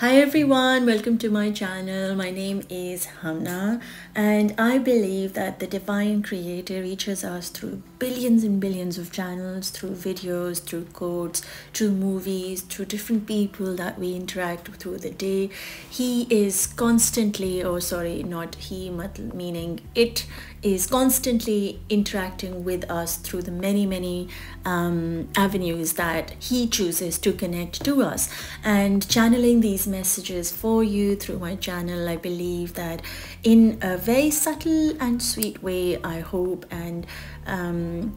Hi everyone, welcome to my channel. My name is Humna and I believe that the divine creator reaches us through billions and billions of channels, through videos, through quotes, through movies, through different people that we interact with through the day. He is constantly, oh sorry, not he, meaning it is constantly interacting with us through the many, many um, avenues that he chooses to connect to us. And channeling these messages for you through my channel, I believe that in a very subtle and sweet way, I hope and um,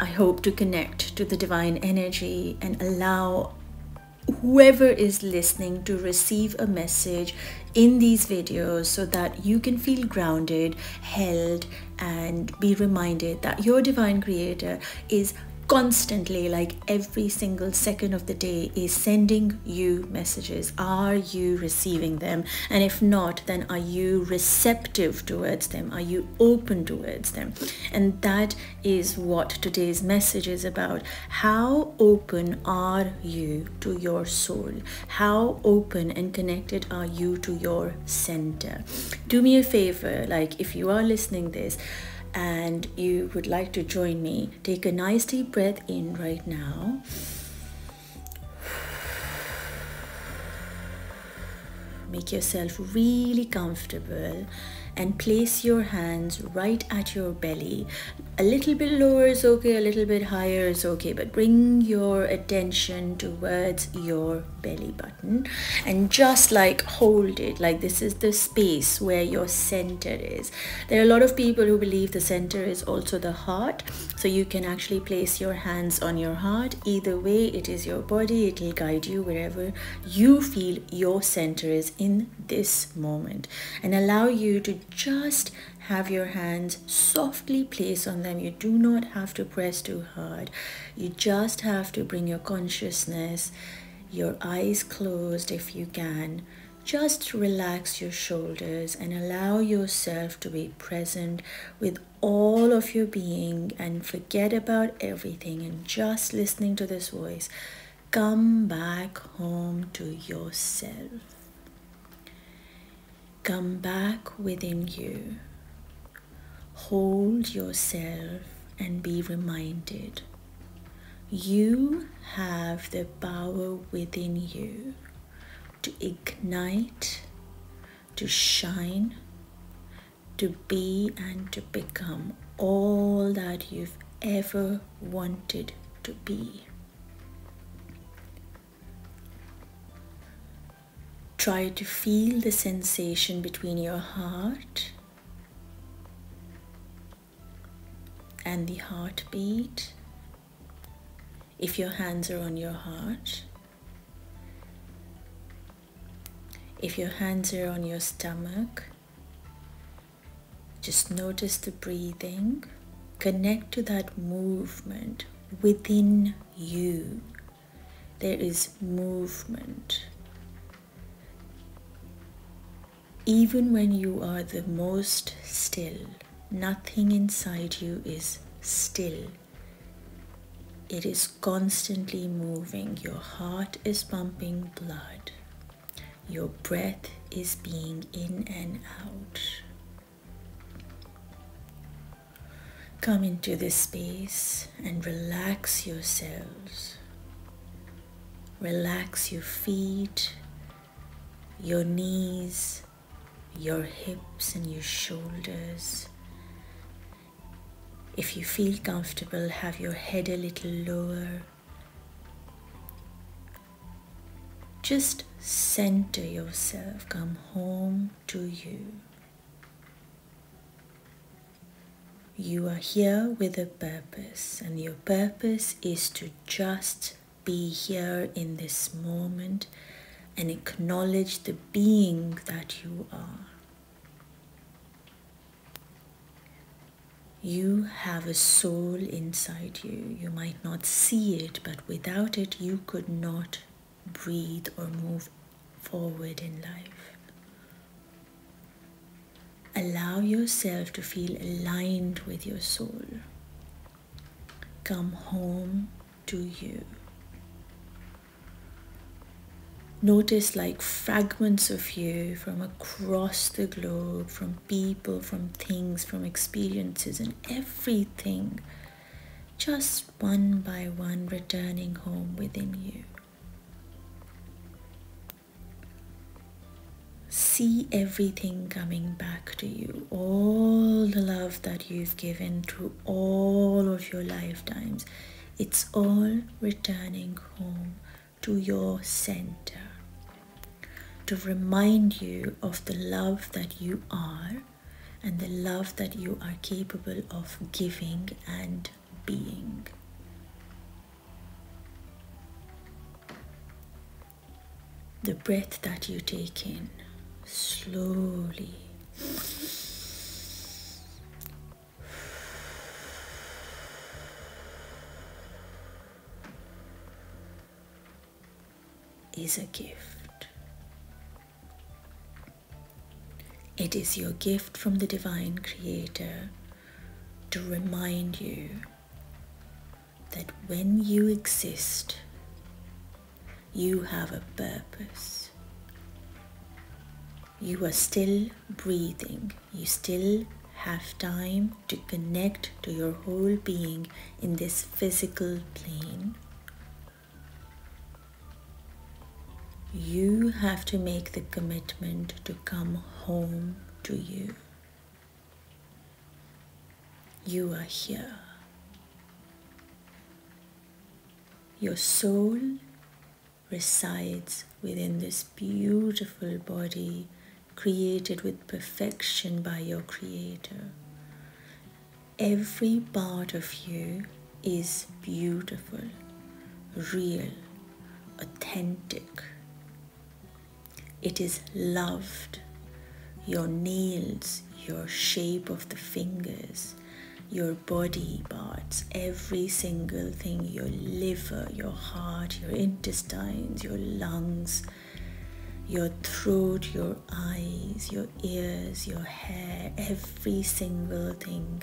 I hope to connect to the divine energy and allow whoever is listening to receive a message in these videos so that you can feel grounded, held, and be reminded that your divine creator is constantly like every single second of the day is sending you messages. Are you receiving them? And if not then are you receptive towards them? Are you open towards them? And that is what today's message is about. How open are you to your soul? How open and connected are you to your center? Do me a favor like if you are listening this and you would like to join me, take a nice deep breath in right now. Make yourself really comfortable and place your hands right at your belly. A little bit lower is okay, a little bit higher is okay, but bring your attention towards your belly button and just like hold it like this is the space where your center is. There are a lot of people who believe the center is also the heart, so you can actually place your hands on your heart. Either way, it is your body, it will guide you wherever you feel your center is in this moment and allow you to just have your hands softly placed on them. You do not have to press too hard. You just have to bring your consciousness, your eyes closed if you can. Just relax your shoulders and allow yourself to be present with all of your being and forget about everything and just listening to this voice. Come back home to yourself. Come back within you. Hold yourself and be reminded you have the power within you to ignite, to shine, to be, and to become all that you've ever wanted to be. Try to feel the sensation between your heart and the heartbeat. If your hands are on your heart, if your hands are on your stomach, just notice the breathing. Connect to that movement within you. There is movement. Even when you are the most still, nothing inside you is still. It is constantly moving. Your heart is pumping blood. Your breath is being in and out. Come into this space and relax yourselves. Relax your feet, your knees, your hips and your shoulders. If you feel comfortable, have your head a little lower. Just center yourself, come home to you. You are here with a purpose, and your purpose is to just be here in this moment and acknowledge the being that you are. You have a soul inside you. You might not see it, but without it, you could not breathe or move forward in life. Allow yourself to feel aligned with your soul. Come home to you. Notice like fragments of you from across the globe, from people, from things, from experiences, and everything, just one by one returning home within you. See everything coming back to you, all the love that you've given through all of your lifetimes. It's all returning home to your center to remind you of the love that you are and the love that you are capable of giving and being. The breath that you take in slowly. Is a gift. It is your gift from the Divine Creator to remind you that when you exist, you have a purpose. You are still breathing. You still have time to connect to your whole being in this physical plane. You have to make the commitment to come home to you. You are here. Your soul resides within this beautiful body created with perfection by your Creator. Every part of you is beautiful, real, authentic. It is loved. Your nails, your shape of the fingers, your body parts, every single thing your liver, your heart, your intestines, your lungs, your throat, your eyes, your ears, your hair, every single thing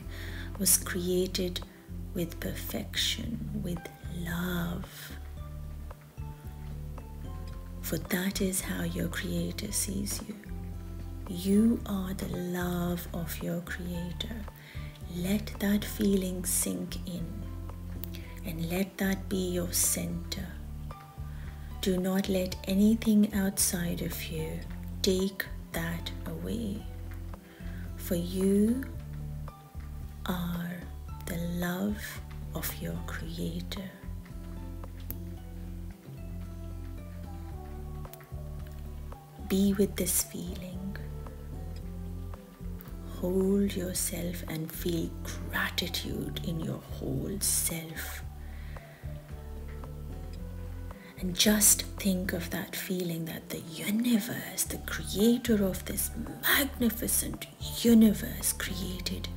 was created with perfection, with love. For that is how your Creator sees you. You are the love of your Creator. Let that feeling sink in and let that be your center. Do not let anything outside of you take that away. For you are the love of your Creator. Be with this feeling. Hold yourself and feel gratitude in your whole self. And just think of that feeling that the universe, the creator of this magnificent universe, created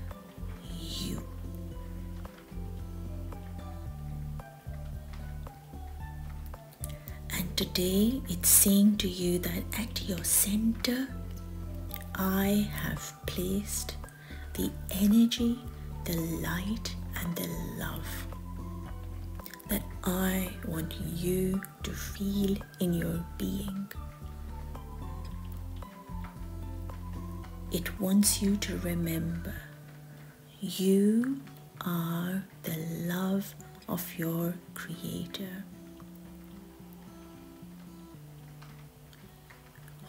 today it's saying to you that at your center, I have placed the energy, the light, and the love that I want you to feel in your being. It wants you to remember you are the love of your Creator.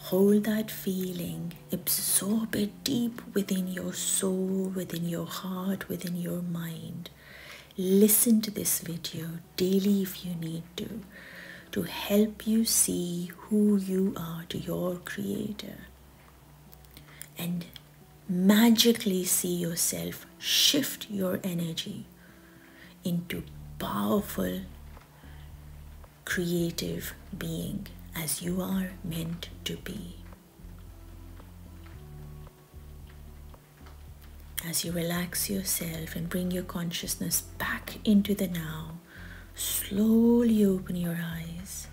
Hold that feeling, absorb it deep within your soul, within your heart, within your mind. Listen to this video daily if you need to, to help you see who you are to your Creator. And magically see yourself shift your energy into powerful creative being as you are meant to be. As you relax yourself and bring your consciousness back into the now, slowly open your eyes.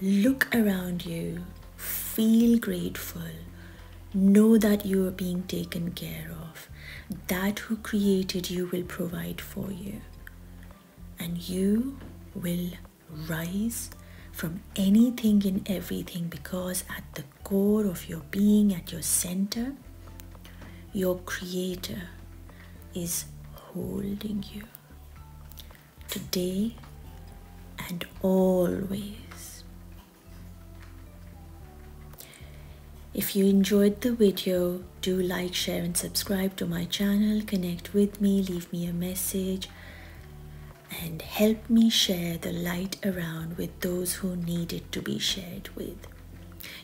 Look around you, feel grateful, know that you are being taken care of. That who created you will provide for you, and you will rise from anything and everything because at the core of your being, at your center, your Creator is holding you today and always. If you enjoyed the video, do like, share, and subscribe to my channel. Connect with me, leave me a message, and help me share the light around with those who need it to be shared with.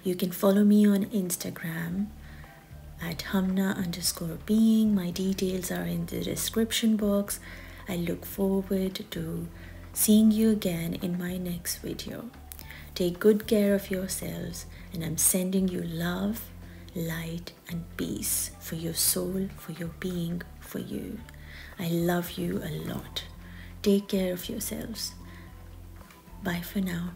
You can follow me on Instagram at Humna underscore being. My details are in the description box. I look forward to seeing you again in my next video. Take good care of yourselves, and I'm sending you love, light, and peace for your soul, for your being, for you. I love you a lot. Take care of yourselves. Bye for now.